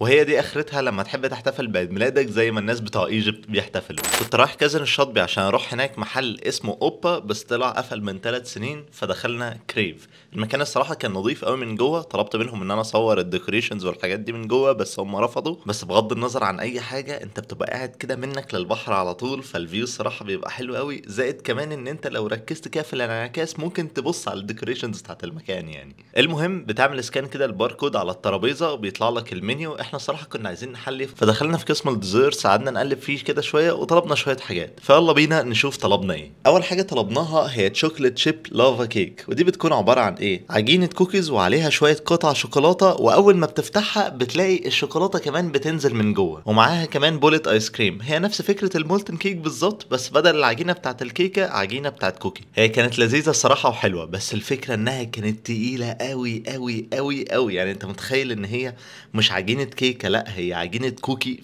وهي دي آخرتها لما تحب تحتفل بعيد ميلادك زي ما الناس بتوع Egypt بيحتفلوا. كنت رايح كازينو الشاطبي عشان أروح هناك محل اسمه أوبا بس طلع قفل من ثلاث سنين فدخلنا كريف. المكان الصراحة كان نظيف قوي من جوه طلبت منهم إن أنا أصور ال decorations والحاجات دي من جوه بس هم رفضوا. بس بغض النظر عن أي حاجة أنت بتبقى قاعد كده منك للبحر على طول فال view الصراحة بيبقى حلو قوي زائد كمان إن أنت لو ركزت كده في الانعكاس ممكن تبص على ال decorations بتاعت المكان يعني. المهم بتعمل scan كده الباركود على الترابيزة وبيطلع لك المنيو. إحنا الصراحه كنا عايزين نحلي فدخلنا في قسم ال desserts قعدنا نقلب فيه كده شوية وطلبنا شوية حاجات. فيلا بينا نشوف طلبنا إيه. أول حاجة طلبناها هي chocolate chip lava cake ودي بتكون عبارة عن إيه؟ عجينة كوكيز وعليها شوية قطع شوكولاتة وأول ما بتفتحها بتلاقي الشوكولاتة كمان بتنزل من جوه ومعاها كمان بولة ice cream هي نفس فكرة ال molten cake بالظبط بس بدل العجينة بتاعت الكيكة عجينة بتاعت cookie هي كانت لذيذة الصراحة وحلوة بس الفكرة إنها كانت تقيلة قوي قوي قوي قوي يعني أنت متخيل إن هي مش عجينة كيكة لا هي عجينة cookie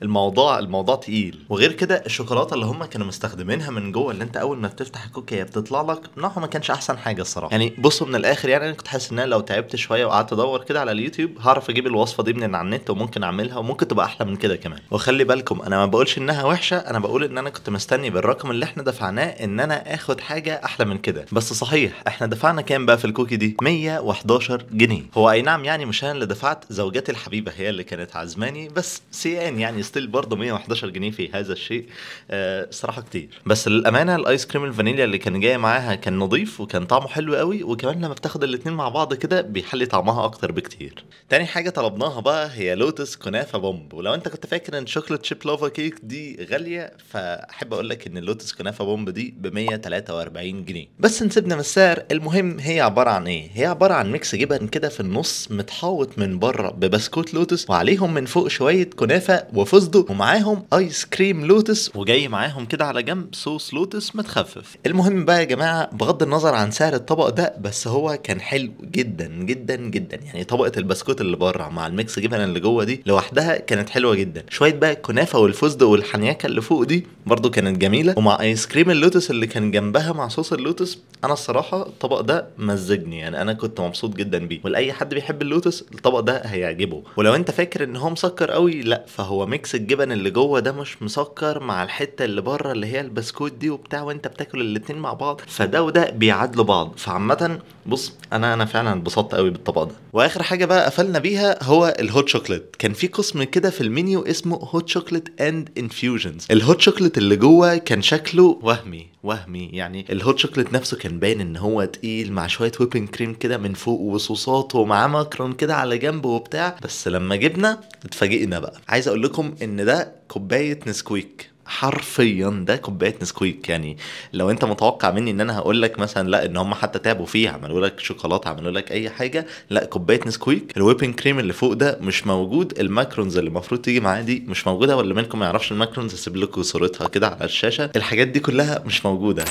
فالموضوع الموضوع تقيل. وغير كده الشوكولاتة اللي هم كانوا مستخدمينها من جوه اللي انت أول ما بتفتح ال cookie هي بتطلع لك نوعها ما كانش أحسن حاجة الصراحة. يعني بصوا من الآخر يعني أنا كنت حاسس إن أنا لو تعبت شوية وقعدت أدور كده على اليوتيوب هعرف أجيب الوصفة دي من على النت وممكن أعملها وممكن تبقى أحلى من كده كمان. وخلي بالكم أنا ما بقولش إنها وحشة أنا بقول إن أنا كنت مستني بالرقم اللي إحنا دفعناه إن أنا آخد حاجة أحلى من كده. بس صحيح إحنا دفعنا كام بقى في ال cookie دي؟ 111 جنيه. هو أي نعم يعني مش أنا اللي دفعت زوجتي الحبيبه هي اللي كانت عزماني بس سي ان يعني still برضه 111 جنيه في هذا الشيء آه صراحة كتير. بس للأمانة الآيس كريم الفانيليا اللي كان جاي معاها كان نظيف وكان طعمه حلو قوي وكمان لما بتاخد الاتنين مع بعض كده بيحلي طعمها أكتر بكتير. تاني حاجة طلبناها بقى هي لوتس كنافة bomb. ولو أنت كنت فاكر إن chocolate chip lava cake دي غالية فأحب أقول لك إن اللوتس كنافة bomb دي ب 143 جنيه. بس نسيبنا من السعر المهم هي عبارة عن إيه؟ هي عبارة عن mix جبن كده في النص متحوط من بره ببسكوت لوتس وعليهم من فوق شوية كنافة وفستق ومعاهم ايس كريم لوتس وجاي معاهم كده على جنب صوص لوتس متخفف. المهم بقى يا جماعة بغض النظر عن سعر الطبق ده بس هو كان حلو جدا جدا جدا. يعني طبقة البسكوت اللي بره مع ال mix جبن اللي جوه دي لوحدها كانت حلوة جدا. شوية بقى الكنافه والفستق والحنيكة اللي فوق دي برضو كانت جميلة. ومع ايس كريم اللوتس اللي كان جنبها مع صوص اللوتس أنا الصراحة الطبق ده مزجني. يعني أنا كنت مبسوط جدا بيه. ولاي حد بيحب اللوتس الطبق ده هيعجبه. ولو انت فاكر ان هو مسكر قوي لا فهو mix الجبن اللي جوه ده مش مسكر مع الحتة اللي بره اللي هي البسكوت دي وبتاع وانت بتاكل الاتنين مع بعض فده وده بيعادلوا بعض. فعامة بص أنا أنا فعلا اتبسطت قوي بالطبق ده. واخر حاجة بقى قفلنا بيها هو ال hot chocolate كان في قسم كده في المنيو اسمه hot chocolate and infusions ال hot chocolate اللي جوه كان شكله وهمي. وهمي يعني ال hot chocolate نفسه كان باين إن هو تقيل مع شوية whipping cream كده من فوق وصوصات ومعاه macaron كده على جنب وبتاع. بس لما جبنا اتفاجئنا بقى. عايز أقول لكم إن ده كوباية نسكويك حرفيا ده كوباية نسكويك يعني لو أنت متوقع مني إن أنا هقول لك مثلا لا إن هم حتى تعبوا فيه عملوا لك شوكولاتة عملوا لك أي حاجة لا كوباية نسكويك ال whipping cream اللي فوق ده مش موجود ال macarons اللي المفروض تيجي معاه دي مش موجودة واللي منكم ما يعرفش ال macarons؟ أسيب لكم صورتها كده على الشاشة. الحاجات دي كلها مش موجودة.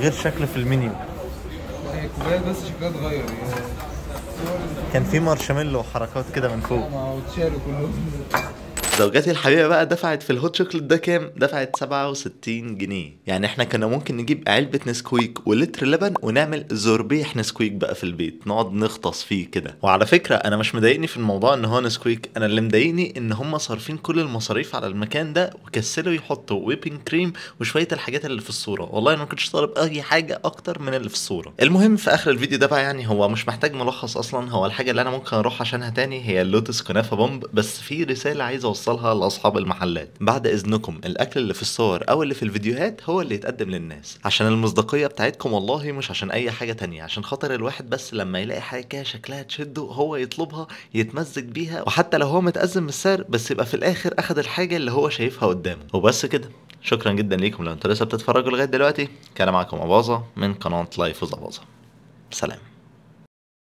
غير شكل في المنيو. هي كوباية بس شكلها اتغير يعني. كان في مارشميلو وحركات كده من فوق. ما هو اتشالوا كلهم. زوجتي الحبيبة بقى دفعت في ال hot chocolate ده كام؟ دفعت 67 جنيه، يعني إحنا كنا ممكن نجيب علبة نسكويك ولتر لبن ونعمل زربيح نسكويك بقى في البيت، نقعد نغطس فيه كده، وعلى فكرة أنا مش مضايقني في الموضوع إن هو نسكويك، أنا اللي مضايقني إن هم صارفين كل المصاريف على المكان ده وكسلوا يحطوا whipping cream وشوية الحاجات اللي في الصورة، والله أنا ما كنتش طالب أي حاجة أكتر من اللي في الصورة. المهم في آخر الفيديو ده بقى يعني هو مش محتاج ملخص أصلا، هو الحاجة اللي أنا ممكن أروح عشانها تاني هي اللوتس كنافة bomb، بس في رسالة عايز أوصلها لأصحاب المحلات. بعد إذنكم الأكل اللي في الصور أو اللي في الفيديوهات هو اللي يتقدم للناس. عشان المصداقية بتاعتكم والله مش عشان أي حاجة تانية. عشان خاطر الواحد بس لما يلاقي حاجة كده شكلها تشده هو يطلبها يتمزج بيها. وحتى لو هو متأزم من السعر بس يبقى في الآخر أخد الحاجة اللي هو شايفها قدامه. وبس كده. شكرا جدا ليكم. لو أنتوا لسه بتتفرجوا لغاية دلوقتي كان معاكم أباظة من قناة لايف وزباظه سلام.